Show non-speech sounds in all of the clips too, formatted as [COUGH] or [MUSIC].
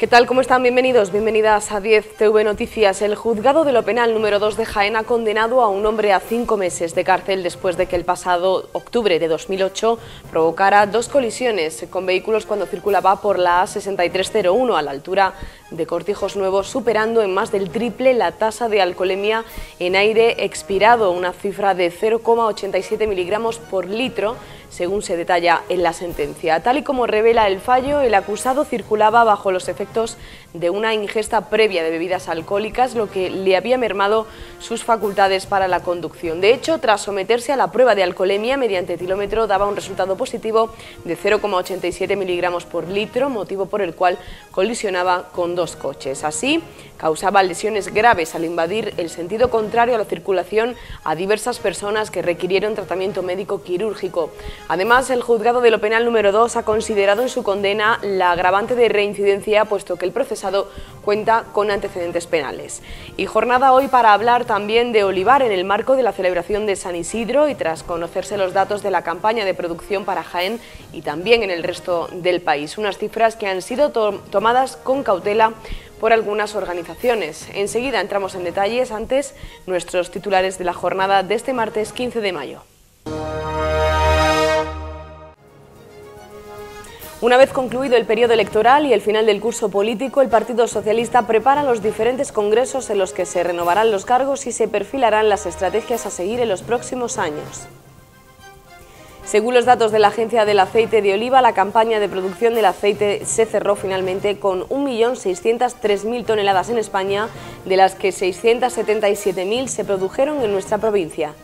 ¿Qué tal? ¿Cómo están? Bienvenidos, bienvenidas a 10 TV Noticias. El juzgado de lo penal número 2 de Jaén ha condenado a un hombre a cinco meses de cárcel después de que el pasado octubre de 2008 provocara dos colisiones con vehículos cuando circulaba por la A6301 a la altura de Cortijos Nuevos, superando en más del triple la tasa de alcoholemia en aire expirado, una cifra de 0,87 miligramos por litro según se detalla en la sentencia. Tal y como revela el fallo, el acusado circulaba bajo los efectos de una ingesta previa de bebidas alcohólicas, lo que le había mermado sus facultades para la conducción. De hecho, tras someterse a la prueba de alcoholemia mediante etilómetro, daba un resultado positivo de 0,87 miligramos por litro, motivo por el cual colisionaba con dos coches. Así, causaba lesiones graves al invadir el sentido contrario a la circulación a diversas personas que requirieron tratamiento médico quirúrgico. Además, el juzgado de lo penal número 2 ha considerado en su condena la agravante de reincidencia, puesto que el procesado cuenta con antecedentes penales. Y jornada hoy para hablar también de Olivar en el marco de la celebración de San Isidro y tras conocerse los datos de la campaña de producción para Jaén y también en el resto del país. Unas cifras que han sido tomadas con cautela por algunas organizaciones. Enseguida entramos en detalles, antes nuestros titulares de la jornada de este martes 15 de mayo. Una vez concluido el periodo electoral y el final del curso político, el Partido Socialista prepara los diferentes congresos en los que se renovarán los cargos y se perfilarán las estrategias a seguir en los próximos años. Según los datos de la Agencia del Aceite de Oliva, la campaña de producción del aceite se cerró finalmente con 1.603.000 toneladas en España, de las que 677.000 se produjeron en nuestra provincia.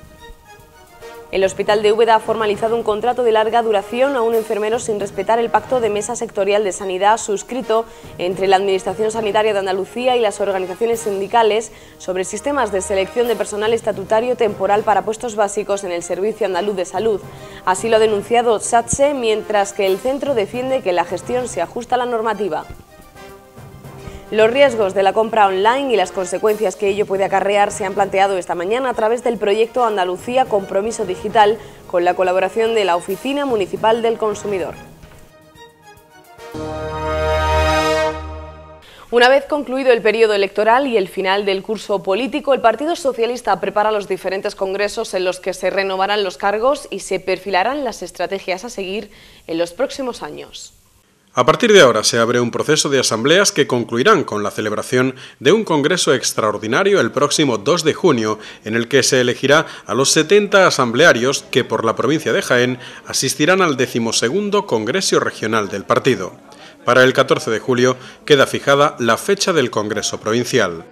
El Hospital de Úbeda ha formalizado un contrato de larga duración a un enfermero sin respetar el pacto de mesa sectorial de sanidad suscrito entre la Administración Sanitaria de Andalucía y las organizaciones sindicales sobre sistemas de selección de personal estatutario temporal para puestos básicos en el Servicio Andaluz de Salud. Así lo ha denunciado SATSE, mientras que el centro defiende que la gestión se ajusta a la normativa. Los riesgos de la compra online y las consecuencias que ello puede acarrear se han planteado esta mañana a través del proyecto Andalucía Compromiso Digital con la colaboración de la Oficina Municipal del Consumidor. Una vez concluido el periodo electoral y el final del curso político, el Partido Socialista prepara los diferentes congresos en los que se renovarán los cargos y se perfilarán las estrategias a seguir en los próximos años. A partir de ahora se abre un proceso de asambleas que concluirán con la celebración de un Congreso extraordinario el próximo 2 de junio, en el que se elegirá a los 70 asamblearios que por la provincia de Jaén asistirán al decimosegundo Congreso Regional del partido. Para el 14 de julio queda fijada la fecha del Congreso Provincial.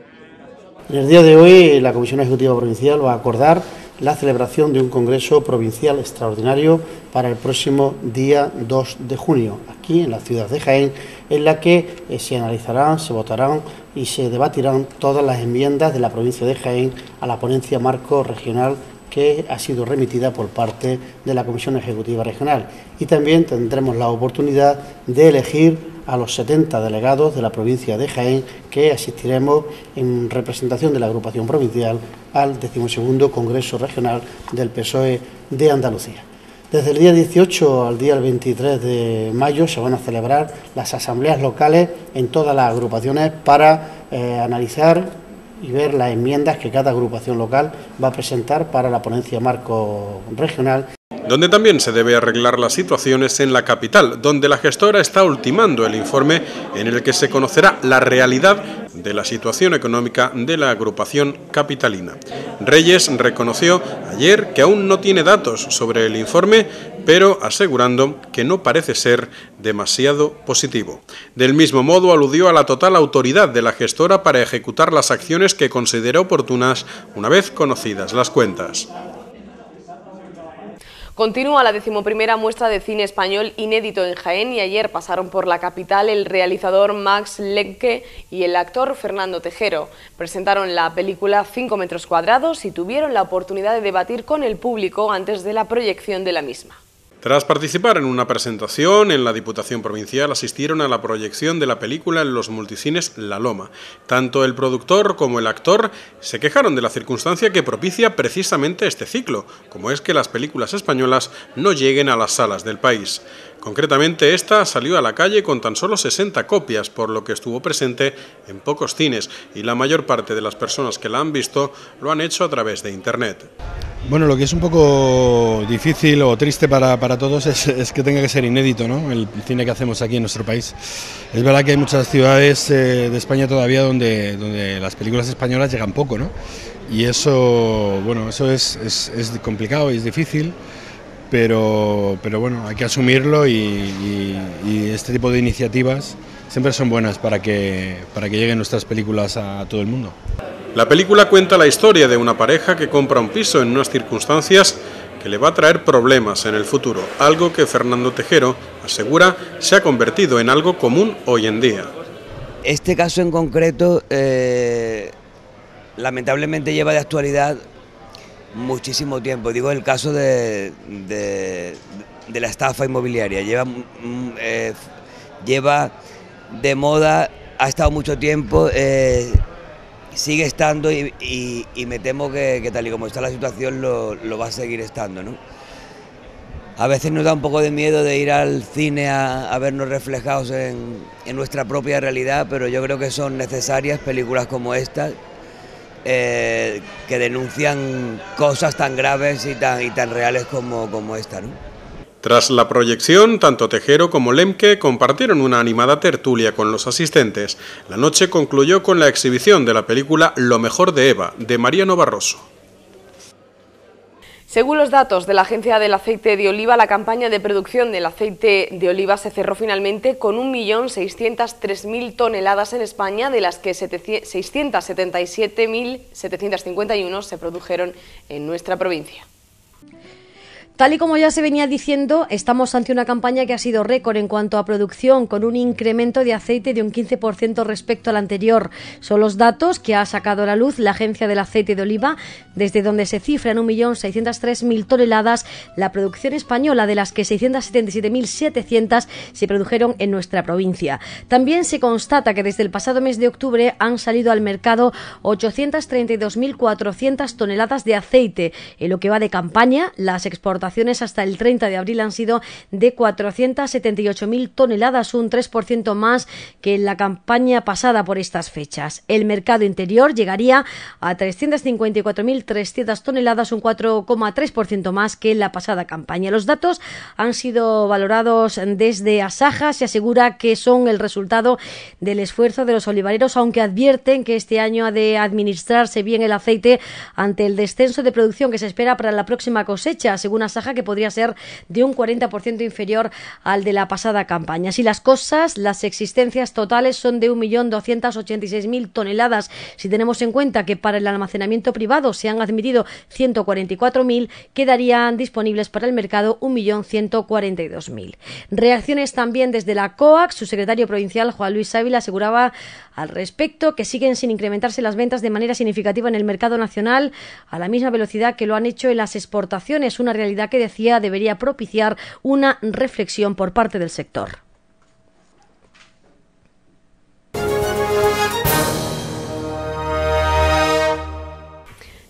En el día de hoy la Comisión Ejecutiva Provincial va a acordar la celebración de un Congreso Provincial extraordinario para el próximo día 2 de junio, aquí en la ciudad de Jaén, en la que eh, se analizarán, se votarán y se debatirán todas las enmiendas de la provincia de Jaén a la ponencia marco regional que ha sido remitida por parte de la Comisión Ejecutiva Regional. Y también tendremos la oportunidad de elegir a los 70 delegados de la provincia de Jaén que asistiremos en representación de la agrupación provincial al 12 Congreso Regional del PSOE de Andalucía. Desde el día 18 al día 23 de mayo se van a celebrar las asambleas locales en todas las agrupaciones para eh, analizar y ver las enmiendas que cada agrupación local va a presentar para la ponencia marco regional donde también se debe arreglar las situaciones en la capital, donde la gestora está ultimando el informe en el que se conocerá la realidad de la situación económica de la agrupación capitalina. Reyes reconoció ayer que aún no tiene datos sobre el informe, pero asegurando que no parece ser demasiado positivo. Del mismo modo, aludió a la total autoridad de la gestora para ejecutar las acciones que consideró oportunas una vez conocidas las cuentas. Continúa la decimoprimera muestra de cine español inédito en Jaén y ayer pasaron por la capital el realizador Max Lenke y el actor Fernando Tejero. Presentaron la película 5 metros cuadrados y tuvieron la oportunidad de debatir con el público antes de la proyección de la misma. Tras participar en una presentación en la Diputación Provincial, asistieron a la proyección de la película en los multicines La Loma. Tanto el productor como el actor se quejaron de la circunstancia que propicia precisamente este ciclo, como es que las películas españolas no lleguen a las salas del país. Concretamente, esta salió a la calle con tan solo 60 copias, por lo que estuvo presente en pocos cines y la mayor parte de las personas que la han visto lo han hecho a través de Internet. Bueno, lo que es un poco difícil o triste para, todos es, que tenga que ser inédito, ¿no? El cine que hacemos aquí en nuestro país. Es verdad que hay muchas ciudades eh, de España todavía donde, donde las películas españolas llegan poco, ¿no? Y eso, bueno, eso es, es, complicado y es difícil, pero, pero bueno, hay que asumirlo y, y, este tipo de iniciativas siempre son buenas para que, para que lleguen nuestras películas a todo el mundo. La película cuenta la historia de una pareja que compra un piso en unas circunstancias que le va a traer problemas en el futuro, algo que Fernando Tejero asegura se ha convertido en algo común hoy en día. Este caso en concreto eh, lamentablemente lleva de actualidad muchísimo tiempo. Digo el caso de, de, la estafa inmobiliaria. Lleva, mm, eh, lleva de moda, ha estado mucho tiempo, eh, sigue estando y, me temo que, tal y como está la situación lo, va a seguir estando. ¿no? A veces nos da un poco de miedo de ir al cine a, vernos reflejados en, en nuestra propia realidad, pero yo creo que son necesarias películas como esta eh, que denuncian cosas tan graves y tan, y tan reales como, como esta. Tras la proyección, tanto Tejero como Lemke compartieron una animada tertulia con los asistentes. La noche concluyó con la exhibición de la película Lo mejor de Eva, de Mariano Barroso. Según los datos de la Agencia del Aceite de Oliva, la campaña de producción del aceite de oliva se cerró finalmente con 1.603.000 toneladas en España, de las que 677.751 se produjeron en nuestra provincia. Tal y como ya se venía diciendo, estamos ante una campaña que ha sido récord en cuanto a producción, con un incremento de aceite de un 15% respecto al anterior. Son los datos que ha sacado a la luz la Agencia del Aceite de Oliva, desde donde se cifra en 1.603.000 toneladas la producción española, de las que 677.700 se produjeron en nuestra provincia. También se constata que desde el pasado mes de octubre han salido al mercado 832.400 toneladas de aceite. En lo que va de campaña, las exportaciones hasta el 30 de abril han sido de 478.000 toneladas, un 3% más que en la campaña pasada por estas fechas. El mercado interior llegaría a 354.300 toneladas, un 4,3% más que en la pasada campaña. Los datos han sido valorados desde Asaja. Se asegura que son el resultado del esfuerzo de los olivareros, aunque advierten que este año ha de administrarse bien el aceite ante el descenso de producción que se espera para la próxima cosecha, según que podría ser de un 40% inferior al de la pasada campaña. Si las cosas, las existencias totales son de 1.286.000 toneladas. Si tenemos en cuenta que para el almacenamiento privado se han admitido 144.000, quedarían disponibles para el mercado 1.142.000. Reacciones también desde la COAC. Su secretario provincial, Juan Luis Ávila, aseguraba al respecto que siguen sin incrementarse las ventas de manera significativa en el mercado nacional a la misma velocidad que lo han hecho en las exportaciones, una realidad que decía debería propiciar una reflexión por parte del sector.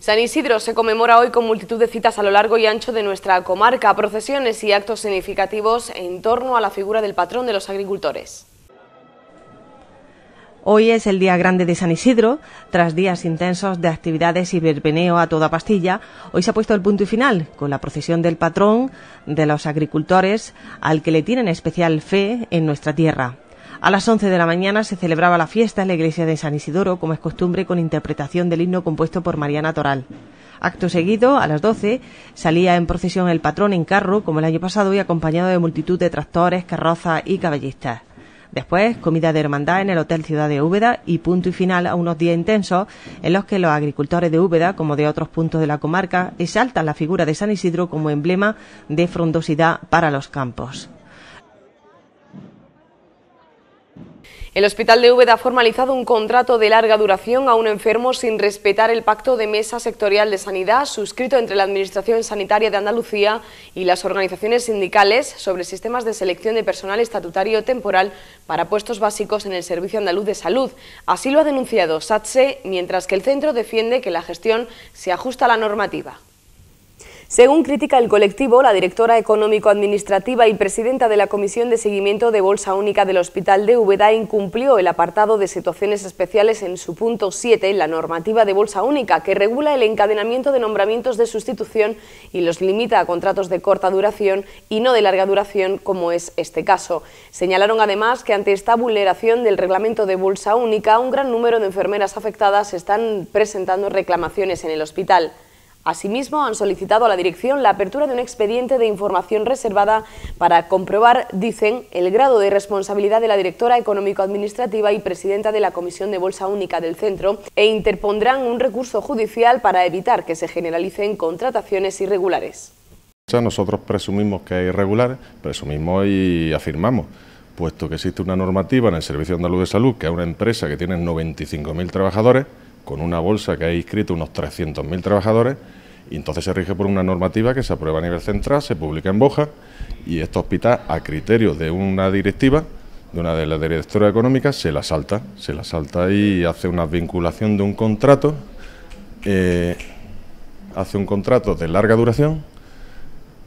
San Isidro se conmemora hoy con multitud de citas a lo largo y ancho de nuestra comarca, procesiones y actos significativos en torno a la figura del patrón de los agricultores. Hoy es el día grande de San Isidro. Tras días intensos de actividades y verbeneo a toda pastilla, hoy se ha puesto el punto y final con la procesión del patrón de los agricultores al que le tienen especial fe en nuestra tierra. A las 11 de la mañana se celebraba la fiesta en la iglesia de San Isidoro, como es costumbre, con interpretación del himno compuesto por Mariana Toral. Acto seguido, a las 12, salía en procesión el patrón en carro, como el año pasado, y acompañado de multitud de tractores, carrozas y caballistas. Después, comida de hermandad en el Hotel Ciudad de Úbeda y punto y final a unos días intensos en los que los agricultores de Úbeda, como de otros puntos de la comarca, exaltan la figura de San Isidro como emblema de frondosidad para los campos. El Hospital de Úbeda ha formalizado un contrato de larga duración a un enfermo sin respetar el pacto de mesa sectorial de sanidad suscrito entre la Administración Sanitaria de Andalucía y las organizaciones sindicales sobre sistemas de selección de personal estatutario temporal para puestos básicos en el Servicio Andaluz de Salud. Así lo ha denunciado SATSE, mientras que el centro defiende que la gestión se ajusta a la normativa. Según critica el colectivo, la directora económico-administrativa y presidenta de la Comisión de Seguimiento de Bolsa Única del Hospital de Úbeda incumplió el apartado de situaciones especiales en su punto 7 en la normativa de Bolsa Única, que regula el encadenamiento de nombramientos de sustitución y los limita a contratos de corta duración y no de larga duración, como es este caso. Señalaron además que ante esta vulneración del reglamento de Bolsa Única, un gran número de enfermeras afectadas están presentando reclamaciones en el hospital. Asimismo, han solicitado a la dirección la apertura de un expediente de información reservada para comprobar, dicen, el grado de responsabilidad de la directora económico-administrativa y presidenta de la Comisión de Bolsa Única del Centro e interpondrán un recurso judicial para evitar que se generalicen contrataciones irregulares. Nosotros presumimos que es irregular, presumimos y afirmamos, puesto que existe una normativa en el Servicio Andaluz de Salud, que es una empresa que tiene 95.000 trabajadores, con una bolsa que ha inscrito unos 300.000 trabajadores y entonces se rige por una normativa que se aprueba a nivel central, se publica en Boja y este hospital, a criterio de una directiva, de una de las directoras económicas, se la salta, se la salta y hace una vinculación de un contrato, eh, hace un contrato de larga duración,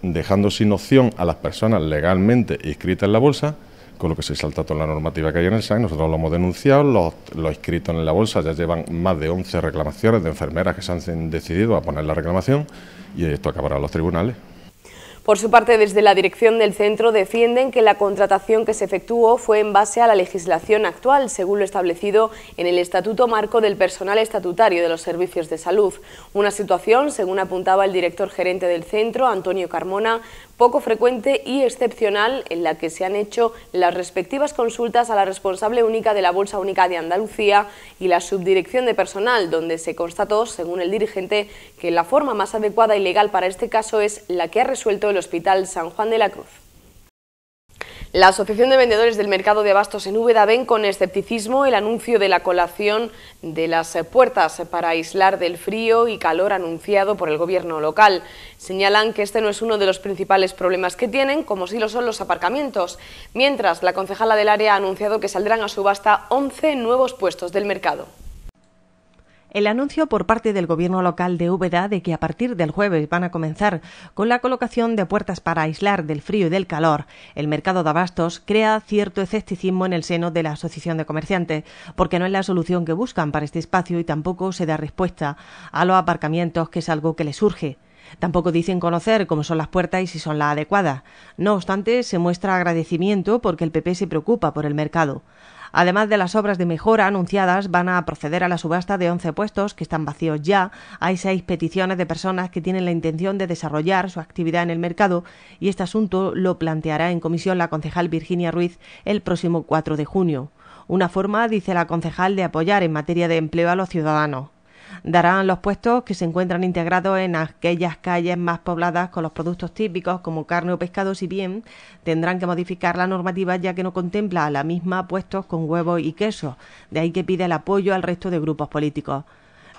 dejando sin opción a las personas legalmente inscritas en la bolsa con lo que se salta toda la normativa que hay en el SAI. Nosotros lo hemos denunciado, los, los inscritos en la bolsa ya llevan más de 11 reclamaciones de enfermeras que se han decidido a poner la reclamación y esto acabará en los tribunales. Por su parte, desde la dirección del centro defienden que la contratación que se efectuó fue en base a la legislación actual, según lo establecido en el Estatuto Marco del Personal Estatutario de los Servicios de Salud. Una situación, según apuntaba el director gerente del centro, Antonio Carmona, poco frecuente y excepcional en la que se han hecho las respectivas consultas a la responsable única de la Bolsa Única de Andalucía y la subdirección de personal, donde se constató, según el dirigente, que la forma más adecuada y legal para este caso es la que ha resuelto el Hospital San Juan de la Cruz. La Asociación de Vendedores del Mercado de Abastos en Úbeda ven con escepticismo el anuncio de la colación de las puertas para aislar del frío y calor anunciado por el gobierno local. Señalan que este no es uno de los principales problemas que tienen, como sí lo son los aparcamientos, mientras la concejala del área ha anunciado que saldrán a subasta 11 nuevos puestos del mercado. El anuncio por parte del gobierno local de Úbeda de que a partir del jueves van a comenzar con la colocación de puertas para aislar del frío y del calor el mercado de abastos crea cierto escepticismo en el seno de la Asociación de Comerciantes, porque no es la solución que buscan para este espacio y tampoco se da respuesta a los aparcamientos, que es algo que les surge. Tampoco dicen conocer cómo son las puertas y si son las adecuadas. No obstante, se muestra agradecimiento porque el PP se preocupa por el mercado. Además de las obras de mejora anunciadas, van a proceder a la subasta de 11 puestos que están vacíos ya. Hay seis peticiones de personas que tienen la intención de desarrollar su actividad en el mercado y este asunto lo planteará en comisión la concejal Virginia Ruiz el próximo 4 de junio. Una forma, dice la concejal, de apoyar en materia de empleo a los ciudadanos darán los puestos que se encuentran integrados en aquellas calles más pobladas con los productos típicos como carne o pescado, si bien tendrán que modificar la normativa ya que no contempla a la misma puestos con huevos y queso, de ahí que pide el apoyo al resto de grupos políticos.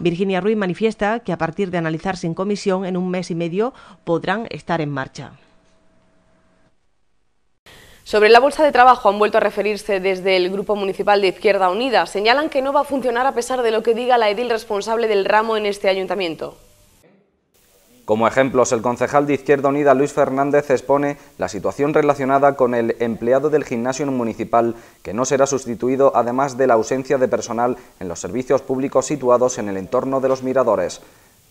Virginia Ruiz manifiesta que a partir de analizarse en comisión en un mes y medio podrán estar en marcha. Sobre la bolsa de trabajo han vuelto a referirse desde el Grupo Municipal de Izquierda Unida. Señalan que no va a funcionar a pesar de lo que diga la edil responsable del ramo en este ayuntamiento. Como ejemplos, el concejal de Izquierda Unida, Luis Fernández, expone la situación relacionada con el empleado del gimnasio municipal, que no será sustituido, además de la ausencia de personal en los servicios públicos situados en el entorno de los miradores.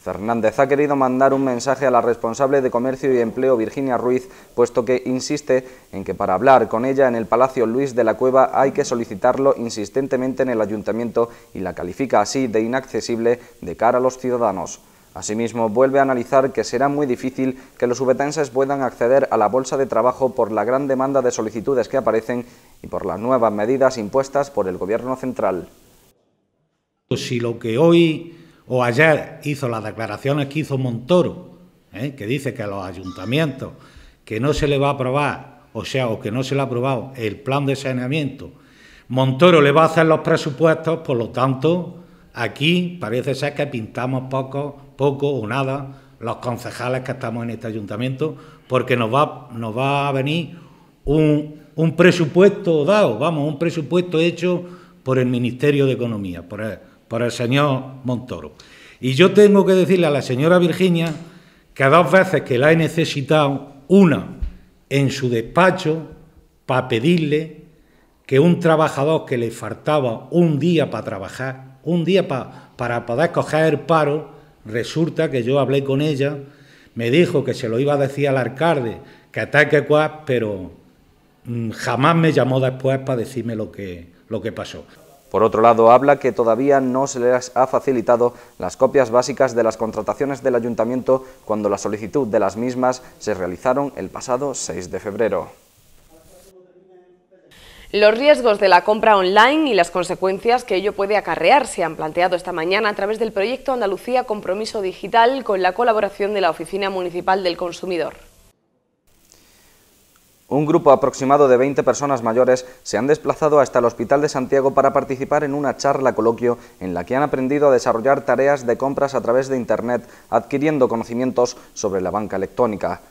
Fernández ha querido mandar un mensaje a la responsable de Comercio y Empleo Virginia Ruiz, puesto que insiste en que para hablar con ella en el Palacio Luis de la Cueva hay que solicitarlo insistentemente en el ayuntamiento y la califica así de inaccesible de cara a los ciudadanos. Asimismo, vuelve a analizar que será muy difícil que los ubetenses puedan acceder a la bolsa de trabajo por la gran demanda de solicitudes que aparecen y por las nuevas medidas impuestas por el Gobierno central. Si lo que hoy o ayer hizo las declaraciones que hizo Montoro, ¿eh? que dice que a los ayuntamientos que no se le va a aprobar, o sea, o que no se le ha aprobado el plan de saneamiento, Montoro le va a hacer los presupuestos, por lo tanto, aquí parece ser que pintamos poco, poco o nada los concejales que estamos en este ayuntamiento, porque nos va, nos va a venir un, un presupuesto dado, vamos, un presupuesto hecho por el Ministerio de Economía, por el señor Montoro. Y yo tengo que decirle a la señora Virginia que dos veces que la he necesitado, una en su despacho, para pedirle que un trabajador que le faltaba un día para trabajar, un día para poder coger el paro, resulta que yo hablé con ella, me dijo que se lo iba a decir al alcalde, que tal que cual, pero mm, jamás me llamó después para decirme lo que, lo que pasó. Por otro lado, habla que todavía no se les ha facilitado las copias básicas de las contrataciones del ayuntamiento cuando la solicitud de las mismas se realizaron el pasado 6 de febrero. Los riesgos de la compra online y las consecuencias que ello puede acarrear se han planteado esta mañana a través del proyecto Andalucía Compromiso Digital con la colaboración de la Oficina Municipal del Consumidor. Un grupo aproximado de 20 personas mayores se han desplazado hasta el Hospital de Santiago para participar en una charla coloquio en la que han aprendido a desarrollar tareas de compras a través de Internet, adquiriendo conocimientos sobre la banca electrónica.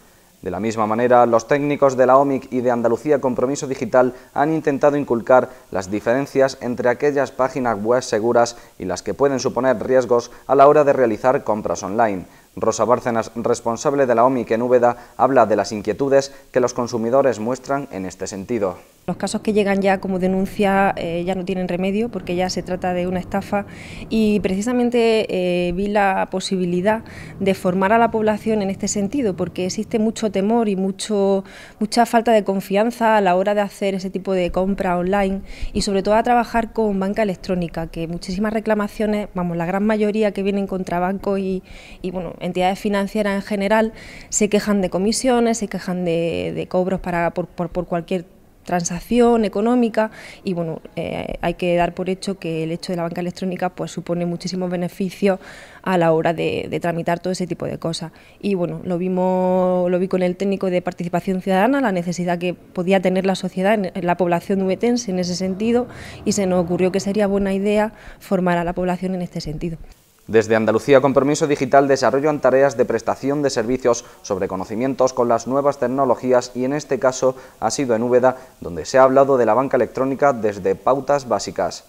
De la misma manera, los técnicos de la OMIC y de Andalucía Compromiso Digital han intentado inculcar las diferencias entre aquellas páginas web seguras y las que pueden suponer riesgos a la hora de realizar compras online. Rosa Bárcenas, responsable de la OMIC en Úbeda, habla de las inquietudes que los consumidores muestran en este sentido. Los casos que llegan ya como denuncia eh, ya no tienen remedio porque ya se trata de una estafa y precisamente eh, vi la posibilidad de formar a la población en este sentido porque existe mucho temor y mucho, mucha falta de confianza a la hora de hacer ese tipo de compra online y sobre todo a trabajar con banca electrónica, que muchísimas reclamaciones, vamos, la gran mayoría que vienen contra bancos y, bueno, entidades financieras en general se quejan de comisiones, se quejan de, cobros para, por, por cualquier transacción económica y bueno, eh, hay que dar por hecho que el hecho de la banca electrónica pues supone muchísimos beneficios a la hora de, tramitar todo ese tipo de cosas. Y bueno, lo vimos, lo vi con el técnico de participación ciudadana, la necesidad que podía tener la sociedad, la población ubetense en ese sentido, y se nos ocurrió que sería buena idea formar a la población en este sentido. Desde Andalucía Compromiso Digital desarrollan tareas de prestación de servicios sobre conocimientos con las nuevas tecnologías y en este caso ha sido en Úbeda donde se ha hablado de la banca electrónica desde pautas básicas.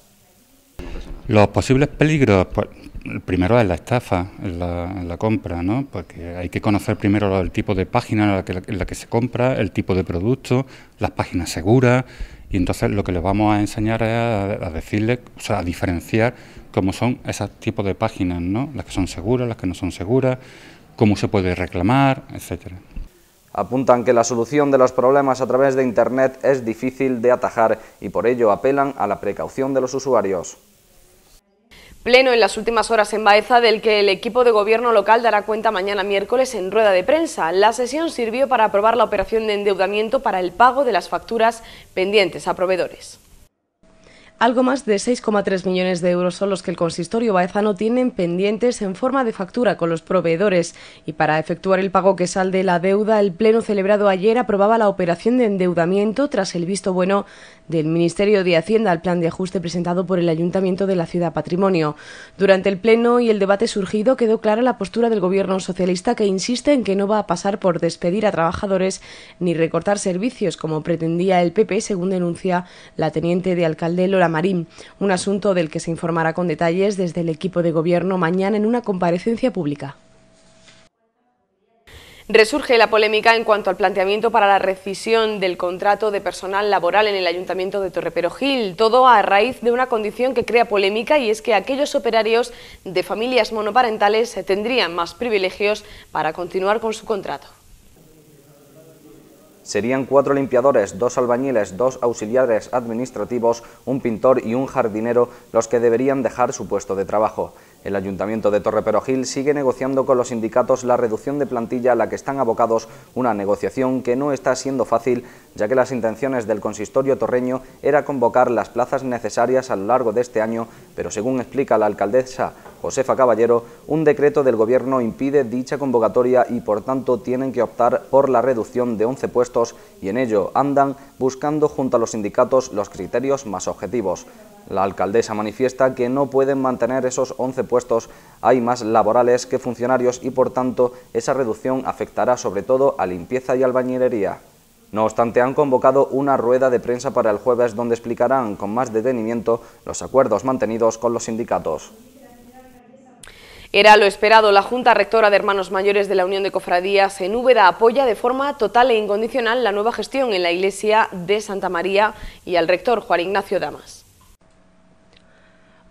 Los posibles peligros, pues, primero es la estafa en la, compra, ¿no? porque hay que conocer primero el tipo de página en la, que, en la que se compra, el tipo de producto, las páginas seguras, y entonces lo que les vamos a enseñar es a, decirles, o sea, a diferenciar cómo son esos tipos de páginas, ¿no? Las que son seguras, las que no son seguras, cómo se puede reclamar, etcétera. Apuntan que la solución de los problemas a través de Internet es difícil de atajar y por ello apelan a la precaución de los usuarios. Pleno en las últimas horas en Baeza del que el equipo de gobierno local dará cuenta mañana miércoles en rueda de prensa. La sesión sirvió para aprobar la operación de endeudamiento para el pago de las facturas pendientes a proveedores. Algo más de 6,3 millones de euros son los que el consistorio baezano tiene pendientes en forma de factura con los proveedores y para efectuar el pago que salde la deuda, el pleno celebrado ayer aprobaba la operación de endeudamiento tras el visto bueno del Ministerio de Hacienda al plan de ajuste presentado por el Ayuntamiento de la Ciudad Patrimonio. Durante el pleno y el debate surgido quedó clara la postura del Gobierno socialista que insiste en que no va a pasar por despedir a trabajadores ni recortar servicios como pretendía el PP, según denuncia la teniente de alcalde Lola Marín, un asunto del que se informará con detalles desde el equipo de Gobierno mañana en una comparecencia pública. Resurge la polémica en cuanto al planteamiento para la rescisión del contrato de personal laboral en el Ayuntamiento de Torreperogil, todo a raíz de una condición que crea polémica y es que aquellos operarios de familias monoparentales tendrían más privilegios para continuar con su contrato. Serían cuatro limpiadores, dos albañiles, dos auxiliares administrativos, un pintor y un jardinero los que deberían dejar su puesto de trabajo. El Ayuntamiento de Torreperogil sigue negociando con los sindicatos la reducción de plantilla a la que están abocados, una negociación que no está siendo fácil, ya que las intenciones del consistorio torreño era convocar las plazas necesarias a lo largo de este año, pero según explica la alcaldesa Josefa Caballero, un decreto del Gobierno impide dicha convocatoria y por tanto tienen que optar por la reducción de 11 puestos y en ello andan buscando junto a los sindicatos los criterios más objetivos. La alcaldesa manifiesta que no pueden mantener esos 11 puestos, hay más laborales que funcionarios y por tanto esa reducción afectará sobre todo a limpieza y albañilería. No obstante, han convocado una rueda de prensa para el jueves donde explicarán con más detenimiento los acuerdos mantenidos con los sindicatos. Era lo esperado. La Junta Rectora de Hermanos Mayores de la Unión de Cofradías en Úbeda apoya de forma total e incondicional la nueva gestión en la Iglesia de Santa María y al rector Juan Ignacio Damas.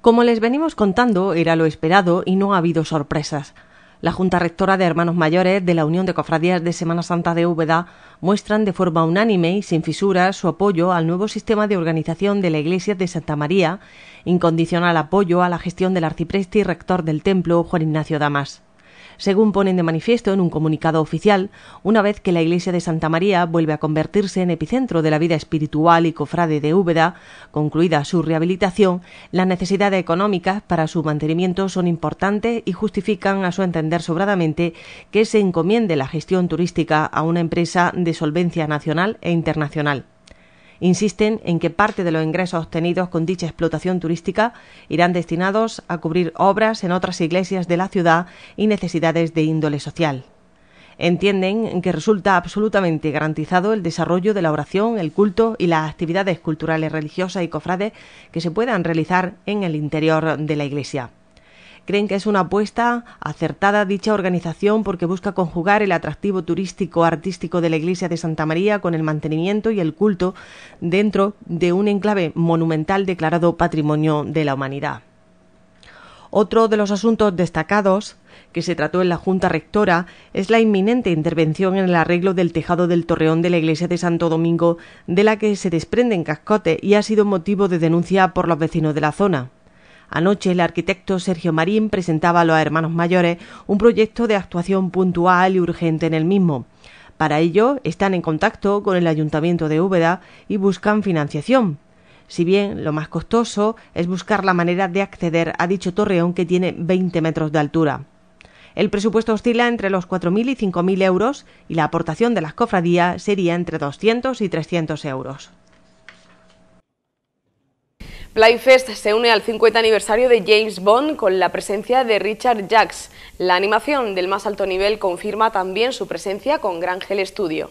Como les venimos contando, era lo esperado y no ha habido sorpresas. La Junta Rectora de Hermanos Mayores de la Unión de Cofradías de Semana Santa de Úbeda muestran de forma unánime y sin fisuras su apoyo al nuevo sistema de organización de la Iglesia de Santa María, incondicional apoyo a la gestión del arcipreste y rector del templo, Juan Ignacio Damas según ponen de manifiesto en un comunicado oficial, una vez que la iglesia de Santa María vuelve a convertirse en epicentro de la vida espiritual y cofrade de Úbeda, concluida su rehabilitación, las necesidades económicas para su mantenimiento son importantes y justifican, a su entender sobradamente, que se encomiende la gestión turística a una empresa de solvencia nacional e internacional. Insisten en que parte de los ingresos obtenidos con dicha explotación turística irán destinados a cubrir obras en otras iglesias de la ciudad y necesidades de índole social. Entienden que resulta absolutamente garantizado el desarrollo de la oración, el culto y las actividades culturales religiosas y cofrades que se puedan realizar en el interior de la iglesia creen que es una apuesta acertada dicha organización porque busca conjugar el atractivo turístico artístico de la iglesia de Santa María con el mantenimiento y el culto dentro de un enclave monumental declarado Patrimonio de la Humanidad. Otro de los asuntos destacados que se trató en la Junta Rectora es la inminente intervención en el arreglo del tejado del torreón de la iglesia de Santo Domingo, de la que se desprenden cascotes y ha sido motivo de denuncia por los vecinos de la zona. Anoche el arquitecto Sergio Marín presentaba a los hermanos mayores un proyecto de actuación puntual y urgente en el mismo. Para ello están en contacto con el Ayuntamiento de Úbeda y buscan financiación. Si bien lo más costoso es buscar la manera de acceder a dicho torreón que tiene 20 metros de altura. El presupuesto oscila entre los 4.000 y 5.000 euros y la aportación de las cofradías sería entre 200 y 300 euros. Playfest se une al 50 aniversario de James Bond con la presencia de Richard Jacks. La animación del más alto nivel confirma también su presencia con Grangel Studio.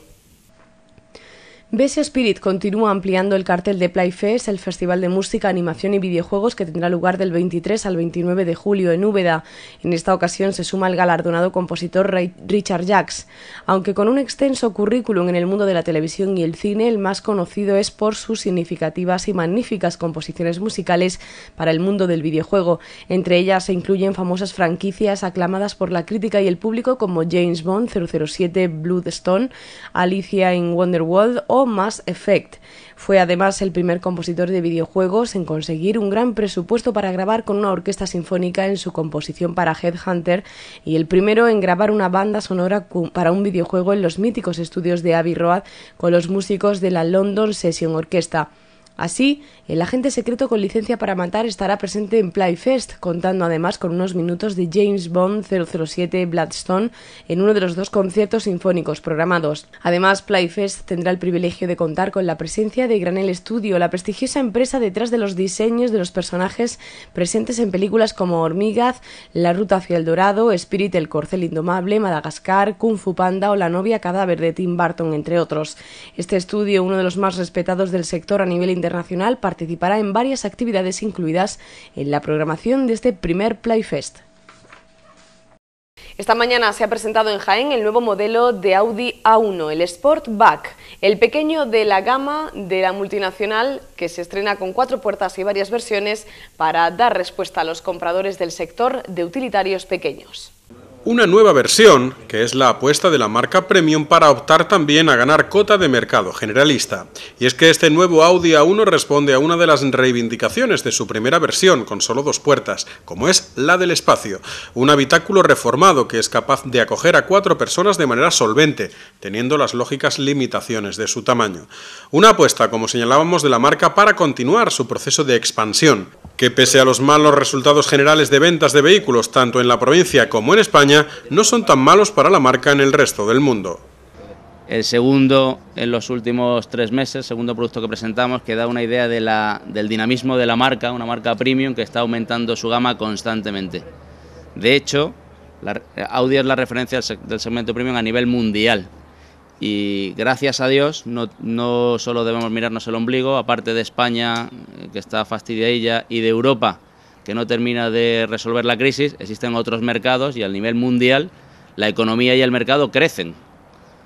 BS Spirit continúa ampliando el cartel de Playfest, el festival de música, animación y videojuegos que tendrá lugar del 23 al 29 de julio en Úbeda. En esta ocasión se suma el galardonado compositor Richard Jacks. Aunque con un extenso currículum en el mundo de la televisión y el cine, el más conocido es por sus significativas y magníficas composiciones musicales para el mundo del videojuego. Entre ellas se incluyen famosas franquicias aclamadas por la crítica y el público como James Bond 007 Bloodstone, Alicia in Wonderworld o Mass Effect. Fue además el primer compositor de videojuegos en conseguir un gran presupuesto para grabar con una orquesta sinfónica en su composición para Headhunter y el primero en grabar una banda sonora para un videojuego en los míticos estudios de Abbey Road con los músicos de la London Session Orchestra. Así, el agente secreto con licencia para matar estará presente en Playfest, contando además con unos minutos de James Bond 007 Bloodstone en uno de los dos conciertos sinfónicos programados. Además, Playfest tendrá el privilegio de contar con la presencia de Granel Studio, la prestigiosa empresa detrás de los diseños de los personajes presentes en películas como Hormigas, La Ruta hacia el Dorado, Spirit el Corcel Indomable, Madagascar, Kung Fu Panda o La Novia Cadáver de Tim Burton, entre otros. Este estudio, uno de los más respetados del sector a nivel internacional, internacional participará en varias actividades incluidas en la programación de este primer Playfest. Esta mañana se ha presentado en Jaén el nuevo modelo de Audi A1, el Sportback, el pequeño de la gama de la multinacional que se estrena con cuatro puertas y varias versiones para dar respuesta a los compradores del sector de utilitarios pequeños. Una nueva versión, que es la apuesta de la marca Premium para optar también a ganar cota de mercado generalista. Y es que este nuevo Audi A1 responde a una de las reivindicaciones de su primera versión, con solo dos puertas, como es la del espacio. Un habitáculo reformado que es capaz de acoger a cuatro personas de manera solvente, teniendo las lógicas limitaciones de su tamaño. Una apuesta, como señalábamos, de la marca para continuar su proceso de expansión, que pese a los malos resultados generales de ventas de vehículos tanto en la provincia como en España, no son tan malos para la marca en el resto del mundo. El segundo, en los últimos tres meses, segundo producto que presentamos, que da una idea del dinamismo de la marca, una marca premium que está aumentando su gama constantemente. De hecho, Audi es la referencia del segmento premium a nivel mundial y gracias a Dios no, solo debemos mirarnos el ombligo, aparte de España, eh, que está fastidiadilla, y de Europa, que no termina de resolver la crisis, existen otros mercados y a nivel mundial la economía y el mercado crecen.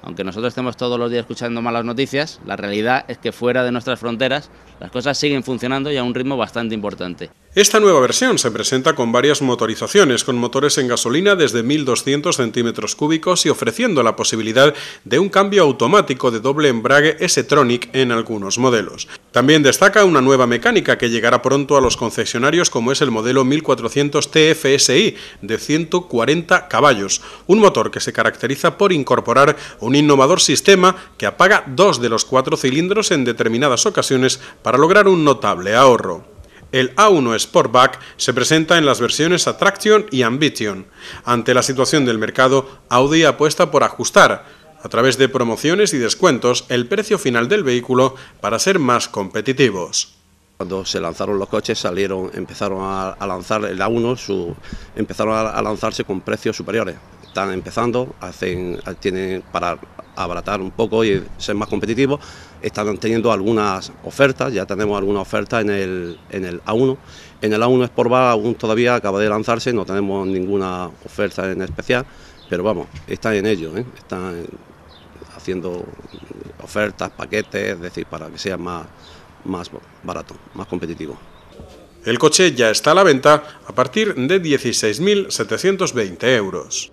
Aunque nosotros estemos todos los días escuchando malas noticias, la realidad es que fuera de nuestras fronteras las cosas siguen funcionando y a un ritmo bastante importante. Esta nueva versión se presenta con varias motorizaciones, con motores en gasolina desde 1.200 centímetros cúbicos y ofreciendo la posibilidad de un cambio automático de doble embrague S-Tronic en algunos modelos. También destaca una nueva mecánica que llegará pronto a los concesionarios como es el modelo 1400 TFSI de 140 caballos, un motor que se caracteriza por incorporar un innovador sistema que apaga dos de los cuatro cilindros en determinadas ocasiones para lograr un notable ahorro. El A1 Sportback se presenta en las versiones Attraction y Ambition. Ante la situación del mercado, Audi apuesta por ajustar, a través de promociones y descuentos, el precio final del vehículo para ser más competitivos. Cuando se lanzaron los coches salieron, empezaron a, lanzar el A1, su, empezaron a, lanzarse con precios superiores. Están empezando, hacen, tienen para abaratar un poco y ser más competitivos. Están teniendo algunas ofertas, ya tenemos alguna oferta en el, en el A1. En el A1 Sportback aún todavía acaba de lanzarse, no tenemos ninguna oferta en especial, pero vamos, están en ello, ¿eh? están haciendo ofertas, paquetes, es decir, para que sea más, más barato, más competitivo. El coche ya está a la venta a partir de 16.720 euros.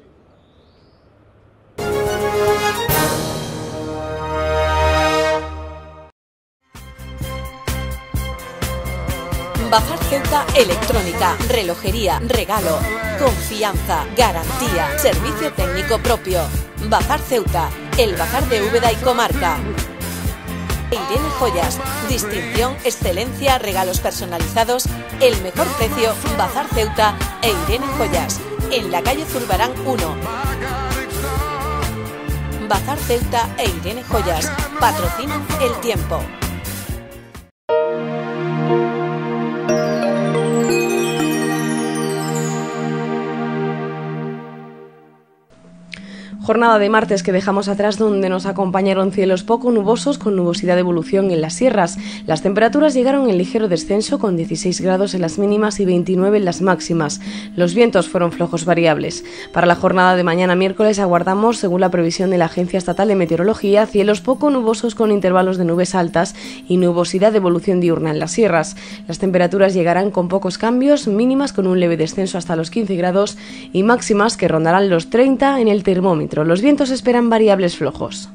Bazar Ceuta Electrónica, relojería, regalo, confianza, garantía, servicio técnico propio. Bazar Ceuta, el bazar de Úbeda y comarca. Irene Joyas, distinción, excelencia, regalos personalizados, el mejor precio, Bazar Ceuta e Irene Joyas, en la calle Zurbarán 1. Bazar Ceuta e Irene Joyas, patrocinan el tiempo. Jornada de martes que dejamos atrás donde nos acompañaron cielos poco nubosos con nubosidad de evolución en las sierras. Las temperaturas llegaron en ligero descenso con 16 grados en las mínimas y 29 en las máximas. Los vientos fueron flojos variables. Para la jornada de mañana miércoles aguardamos, según la previsión de la Agencia Estatal de Meteorología, cielos poco nubosos con intervalos de nubes altas y nubosidad de evolución diurna en las sierras. Las temperaturas llegarán con pocos cambios, mínimas con un leve descenso hasta los 15 grados y máximas que rondarán los 30 en el termómetro. Los vientos esperan variables flojos.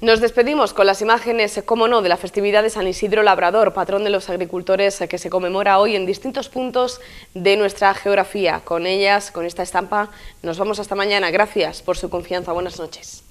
Nos despedimos con las imágenes, como no, de la festividad de San Isidro Labrador, patrón de los agricultores, que se conmemora hoy en distintos puntos de nuestra geografía. Con ellas, con esta estampa, nos vamos hasta mañana. Gracias por su confianza. Buenas noches.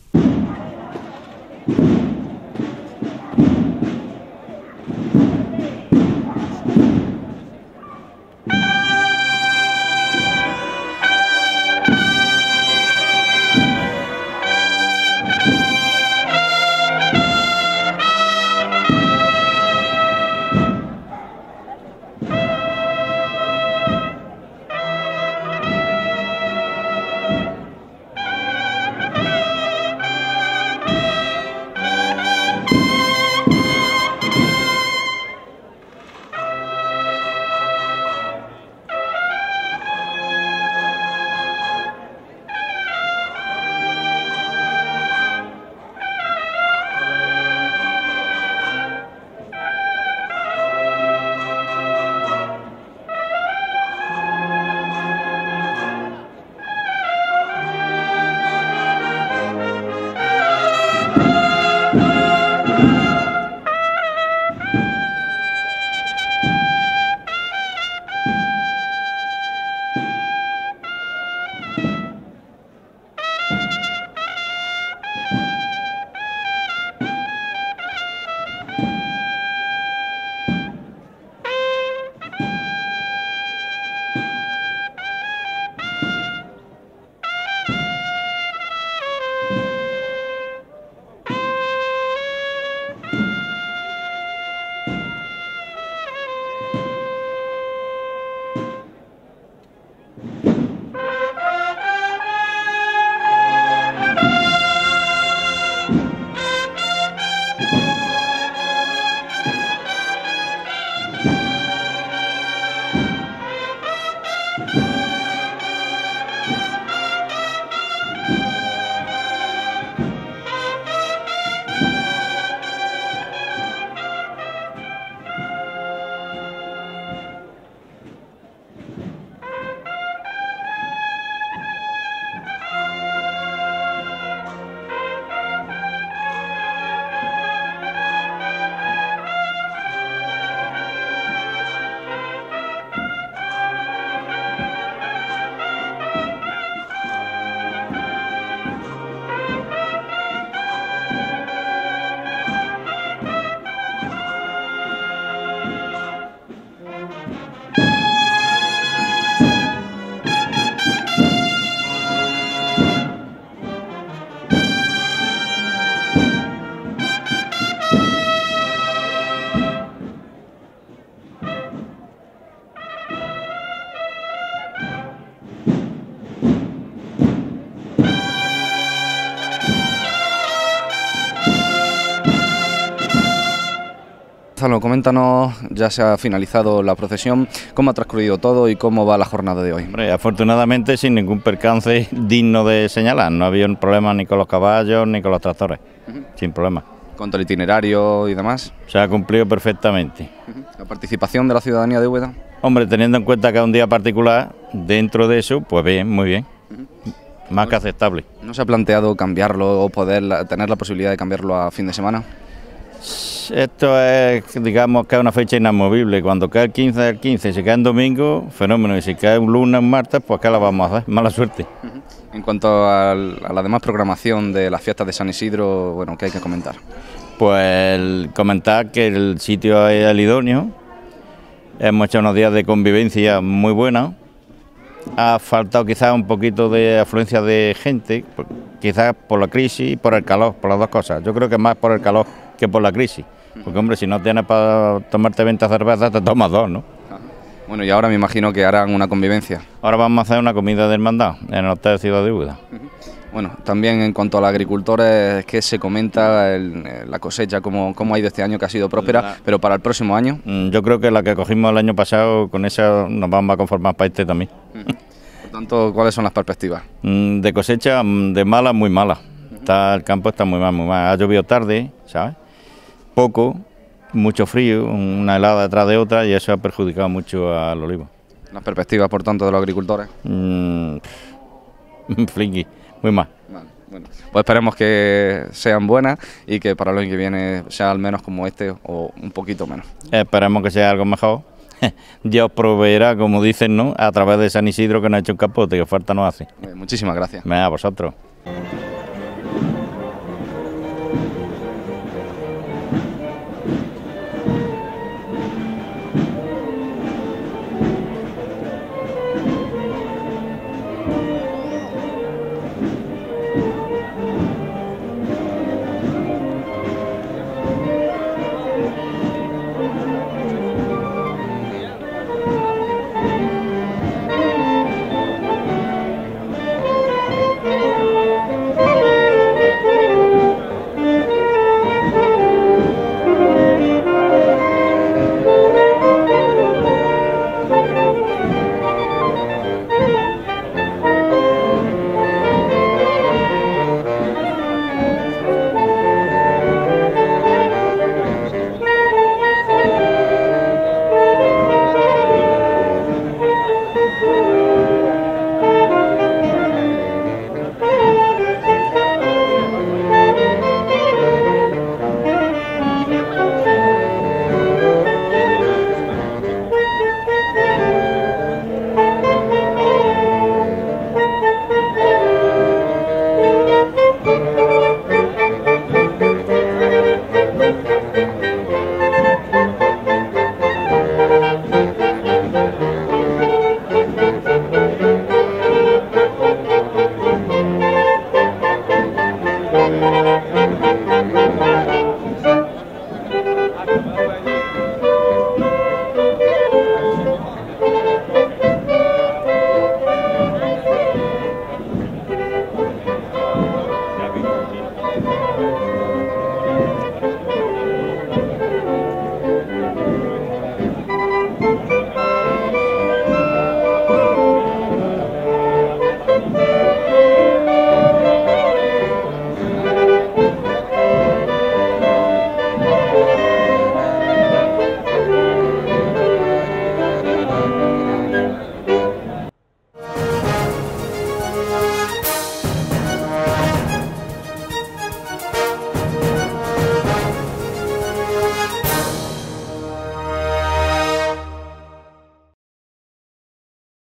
Gonzalo, coméntanos, ya se ha finalizado la procesión, cómo ha transcurrido todo y cómo va la jornada de hoy. Hombre, afortunadamente sin ningún percance digno de señalar, no ha habido problema ni con los caballos ni con los tractores, sin problema. ¿Cuanto al itinerario y demás? Se ha cumplido perfectamente. ¿La participación de la ciudadanía de Úbeda? Hombre, teniendo en cuenta que es un día particular, dentro de eso, pues bien, muy bien. Más que aceptable. ¿No se ha planteado cambiarlo o poder tener la posibilidad de cambiarlo a fin de semana? Esto es, digamos, que es una fecha inamovible. Cuando cae el 15 el 15, si cae en domingo, fenómeno. Y si cae un lunes, un martes, pues ¿qué la vamos a hacer? [LAUGHS] Mala suerte. En cuanto a la demás programación de las fiestas de San Isidro, bueno, ¿qué hay que comentar? Pues comentar que el sitio es el idóneo. Hemos hecho unos días de convivencia muy buenos. Ha faltado quizás un poquito de afluencia de gente, quizás por la crisis y por el calor, por las dos cosas. Yo creo que más por el calor que por la crisis. Porque, hombre, si no tienes para tomarte 20 cervezas, te tomas dos, ¿no? Bueno, y ahora me imagino que harán una convivencia. Ahora vamos a hacer una comida de hermandad en el Hotel de Ciudad de Úbeda. Bueno, también en cuanto a los agricultores, que se comenta la cosecha, cómo, cómo ha ido este año, que ha sido próspera, pero para el próximo año. Mm, yo creo que la que cogimos el año pasado, con esa nos vamos a conformar para este también. Por tanto, ¿cuáles son las perspectivas? Mm, de cosecha, mm, de mala, muy mala. Está, el campo está muy mal, muy mal. Ha llovido tarde, ¿sabes? Poco, mucho frío, una helada detrás de otra y eso ha perjudicado mucho al olivo. ¿Las perspectivas, por tanto, de los agricultores? Mm, [LAUGHS] flinky, muy mal. bueno, pues esperemos que sean buenas y que para el año que viene sea al menos como este o un poquito menos. Esperemos que sea algo mejor. [LAUGHS] Dios proveerá, como dicen, ¿no? A través de San Isidro que nos ha hecho un capote, que falta no hace. muchísimas gracias. a vosotros.